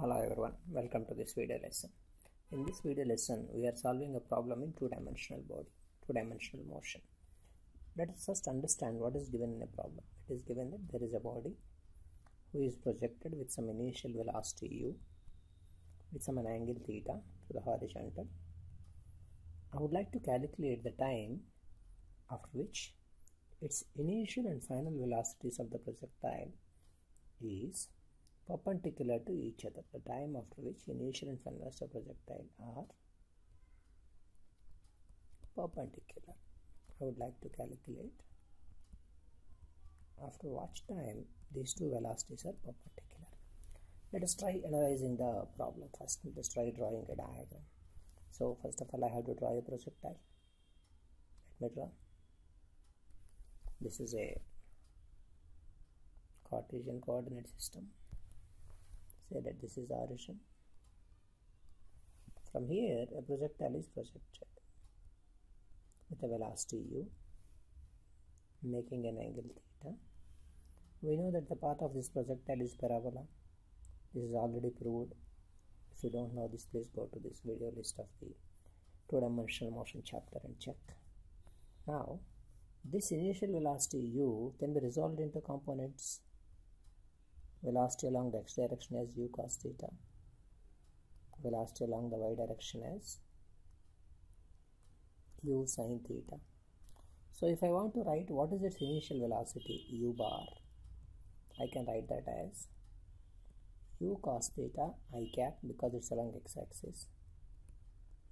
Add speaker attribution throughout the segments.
Speaker 1: Hello everyone, welcome to this video lesson. In this video lesson, we are solving a problem in two-dimensional body, two-dimensional motion. Let us first understand what is given in a problem. It is given that there is a body who is projected with some initial velocity u with some an angle theta to the horizontal. I would like to calculate the time after which its initial and final velocities of the projectile is perpendicular to each other. The time after which initial and final velocity of projectile are perpendicular. I would like to calculate after what time these two velocities are perpendicular. Let us try analyzing the problem first. Let us try drawing a diagram. So first of all I have to draw a projectile. Let me draw. This is a Cartesian coordinate system. Say that this is the origin. From here a projectile is projected with a velocity u making an angle theta. We know that the path of this projectile is parabola. This is already proved. If you don't know this, please go to this video list of the two-dimensional motion chapter and check. Now, this initial velocity u can be resolved into components. Velocity along the x direction as u cos theta. Velocity along the y direction as u sin theta. So if I want to write what is its initial velocity u bar, I can write that as u cos theta i cap because it's along x-axis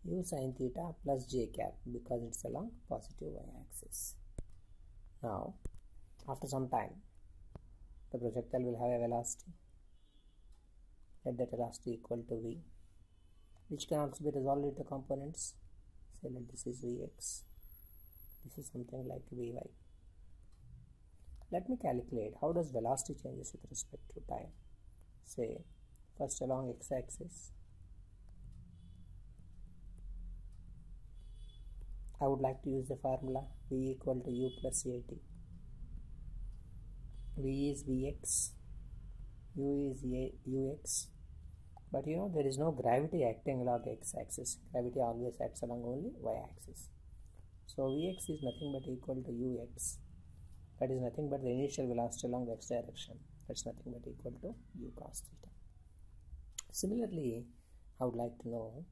Speaker 1: u sin theta plus j cap because it's along positive y-axis. Now after some time the projectile will have a velocity. Let that velocity equal to v which can also be resolved into components. Say that this is vx. This is something like vy. Let me calculate how does velocity changes with respect to time. Say first along x-axis I would like to use the formula v equal to u plus at v is vx u is a, ux. But you know there is no gravity acting along x-axis gravity always acts along only y-axis so vx is nothing but equal to ux. That is nothing but the initial velocity along the x direction. That's nothing but equal to u cos theta. Similarly I would like to know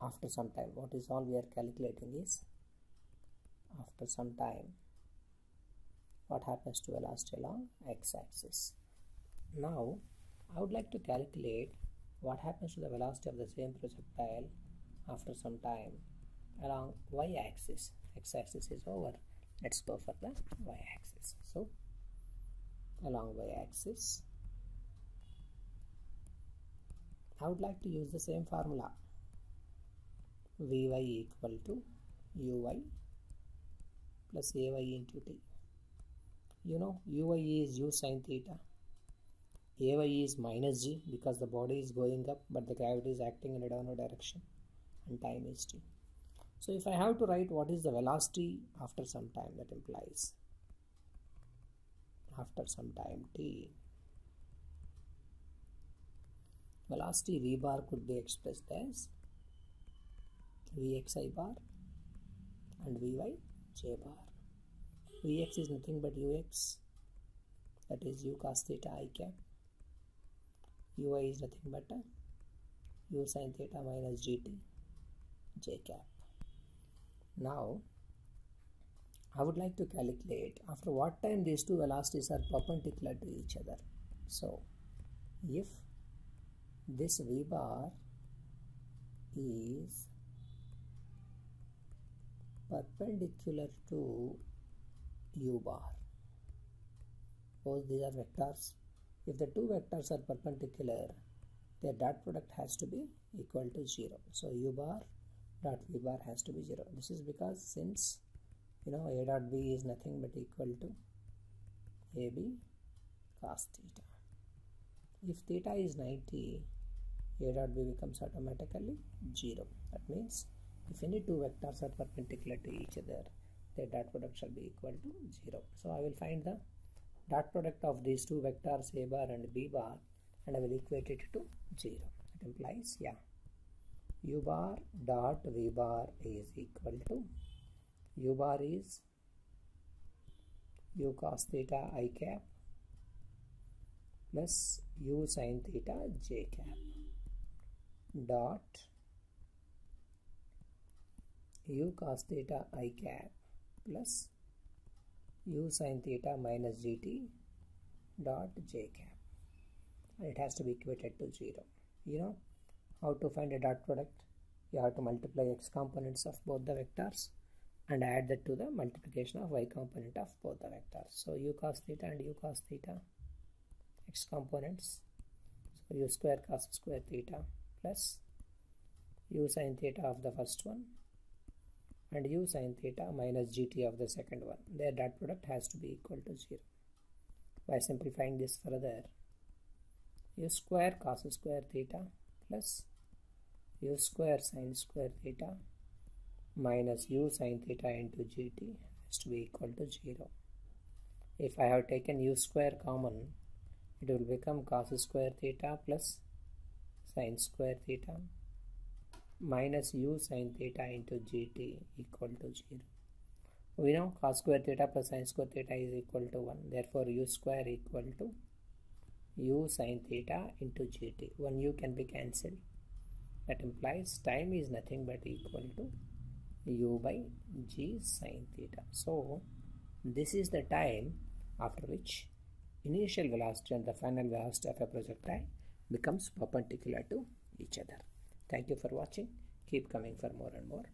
Speaker 1: after some time what is all we are calculating is after some time what happens to velocity along x-axis. Now I would like to calculate what happens to the velocity of the same projectile after some time along y-axis. x-axis is over. Let's go for the y-axis. So along y-axis I would like to use the same formula. Vy equal to Uy plus Ay into t you know Uy is u sin theta. Ay is minus g because the body is going up but the gravity is acting in a downward direction and time is t. So if I have to write what is the velocity after some time that implies after some time t velocity v bar could be expressed as vxi bar and vy j bar vx is nothing but ux that is u cos theta i cap. Ui is nothing but uh, u sin theta minus gt j cap. Now I would like to calculate after what time these two velocities are perpendicular to each other. So, if this v bar is perpendicular to u bar, suppose these are vectors. If the two vectors are perpendicular, their dot product has to be equal to 0. So, u bar dot v bar has to be 0. This is because since you know a dot b is nothing but equal to ab cos theta if theta is 90 a dot b becomes automatically 0 that means if any two vectors are perpendicular to each other their dot product shall be equal to 0 so I will find the dot product of these two vectors a bar and b bar and I will equate it to 0. It implies, yeah, u bar dot v bar is equal to u bar is u cos theta i cap plus u sin theta j cap dot u cos theta i cap plus u sin theta minus gt dot j cap. And it has to be equated to 0 you know how to find a dot product? You have to multiply x components of both the vectors and add that to the multiplication of y component of both the vectors. So u cos theta and u cos theta x components. So u square cos square theta plus u sin theta of the first one and u sin theta minus gt of the second one. Their dot product has to be equal to 0. By simplifying this further, u square cos square theta plus u square sin square theta minus u sin theta into gt has to be equal to 0. If I have taken u square common, it will become cos square theta plus sin square theta minus u sin theta into gt equal to 0. We know cos square theta plus sin square theta is equal to 1. Therefore, u square equal to u sin theta into gt. 1 u can be cancelled. That implies time is nothing but equal to u by g sin theta. So, this is the time after which initial velocity and the final velocity of a projectile becomes perpendicular to each other. Thank you for watching. Keep coming for more and more.